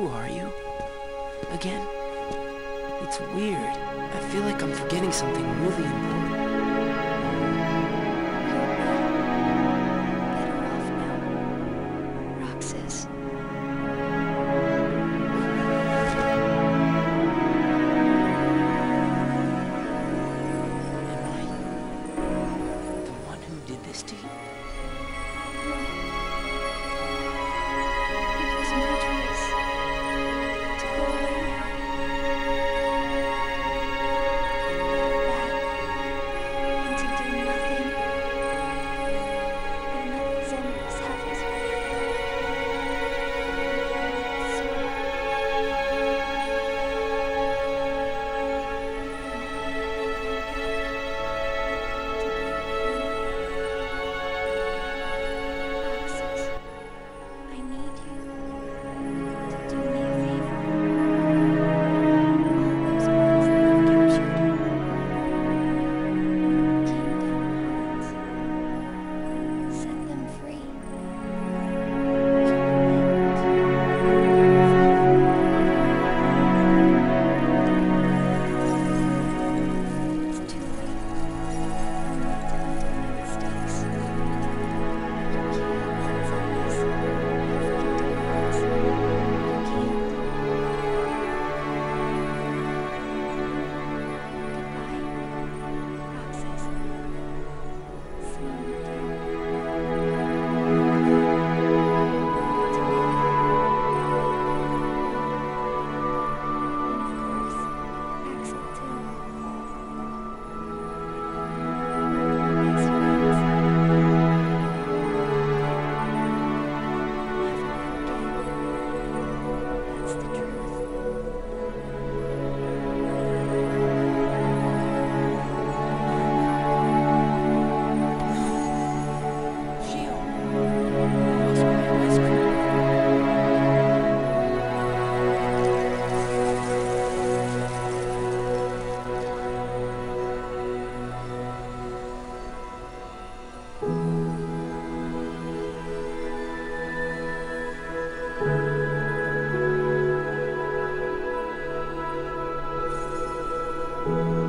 Who are you? Again? It's weird. I feel like I'm forgetting something really important. Did this to you? 嗯。